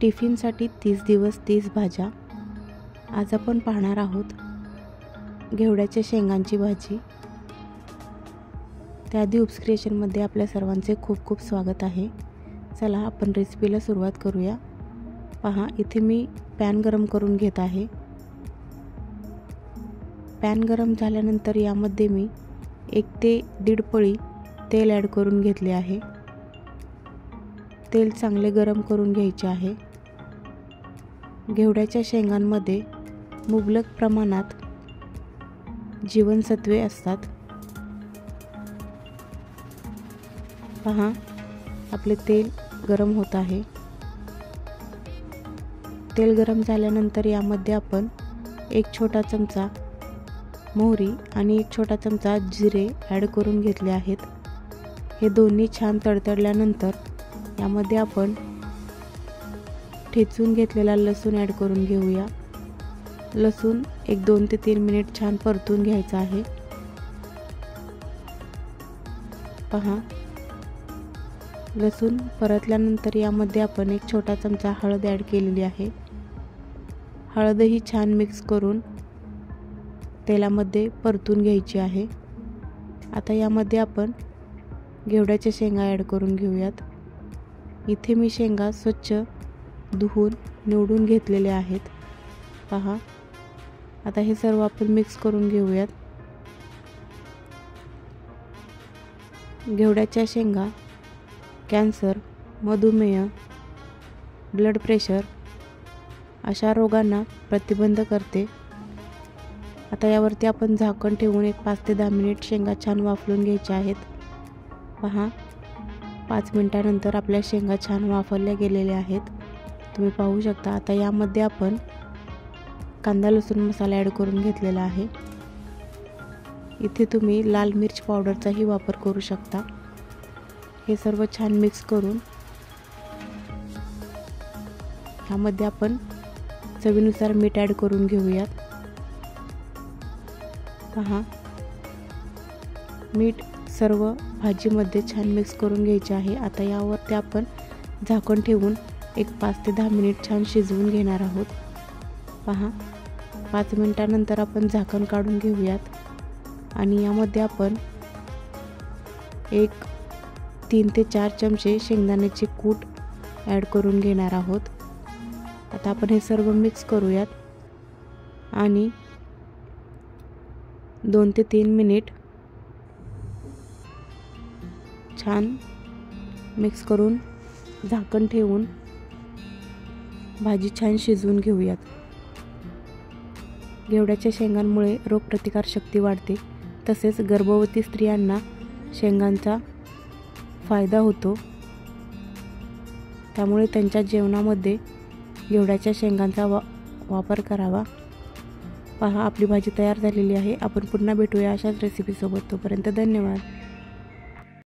टिफिनसाठी तीस दिवस तीस भाज्या. आज आपण पाहणार आहोत घेवड्याच्या शेंगांची भाजी. त्याआधी उप्स क्रिएशनमध्ये आपल्या सर्वांचे खूप खूप स्वागत आहे. चला आपण रेसिपीला सुरुवात करूया. पहा इथे मी पॅन गरम करून घेत आहे. पॅन गरम झाल्यानंतर यामध्ये मी एक ते दीड पळी तेल ॲड करून घेतले आहे. तेल चांगले गरम करून घ्यायचे आहे. घेवड्याच्या शेंगांमध्ये मुबलक प्रमाणात जीवनसत्वे असतात. पहा आपले तेल गरम होत आहे. तेल गरम झाल्यानंतर यामध्ये आपण एक छोटा चमचा मोहरी आणि एक छोटा चमचा जिरे ॲड करून घेतले आहेत. हे दोन्ही छान तडतडल्यानंतर यामध्ये आपण ठेचून घेतलेला लसूण ॲड करून घेऊया. लसूण एक दोन ते तीन मिनिट छान परतून घ्यायचा आहे. पहा. लसूण परतल्यानंतर यामध्ये आपण एक छोटा चमचा हळद ॲड केलेली आहे. हळदही छान मिक्स करून तेलामध्ये परतून घ्यायची आहे. आता यामध्ये आपण घेवड्याच्या शेंगा ॲड करून घेऊयात. इथे मी शेंगा स्वच्छ धुवून निवडून घेतलेले आहेत. पहा. आता हे सर्व आपण मिक्स करून घेऊयात. घेवड्याच्या शेंगा कॅन्सर मधुमेह ब्लड प्रेशर अशा रोगांना प्रतिबंध करते. आता यावरती आपण झाकण ठेवून एक पाच ते दहा मिनिट शेंगा छान वाफलून घ्यायच्या आहेत. पहा. पाच मिनटानंतर आपल्या शेंगा छान वाफरल्या गेलेल्या आहेत. तुम्ही पाहू शकता. आता यामध्ये आपण कांदा लसूण मसाला ॲड करून घेतलेला आहे. इथे तुम्ही लाल मिर्च पावडरचाही वापर करू शकता. हे सर्व छान मिक्स करून ह्यामध्ये आपण चवीनुसार मीठ ॲड करून घेऊयात. पहा. मीठ सर्व भाजीमध्ये छान मिक्स करून घ्यायचे आहे. आता यावरती आपण झाकण ठेवून एक पाच ते दहा मिनिट छान शिजवून घेणार आहोत. पहा पाच मिनटानंतर आपण झाकण काढून घेऊयात. आणि यामध्ये आपण एक तीन ते चार चमचे शेंगदाण्याचे कूट ॲड करून घेणार आहोत. आता आपण हे सर्व मिक्स करूयात. आणि दोन ते तीन मिनिट छान मिक्स करून झाकण ठेवून भाजी छान शिजवून घेऊयात. घेवड्याच्या शेंगांमुळे रोगप्रतिकारशक्ती वाढते. तसेच गर्भवती स्त्रियांना शेंगांचा फायदा होतो. त्यामुळे त्यांच्या जेवणामध्ये घेवड्याच्या शेंगांचा वा वापर करावा. पहा आपली भाजी तयार झालेली आहे. आपण पुन्हा भेटूया अशाच रेसिपीसोबत तोपर्यंत धन्यवाद.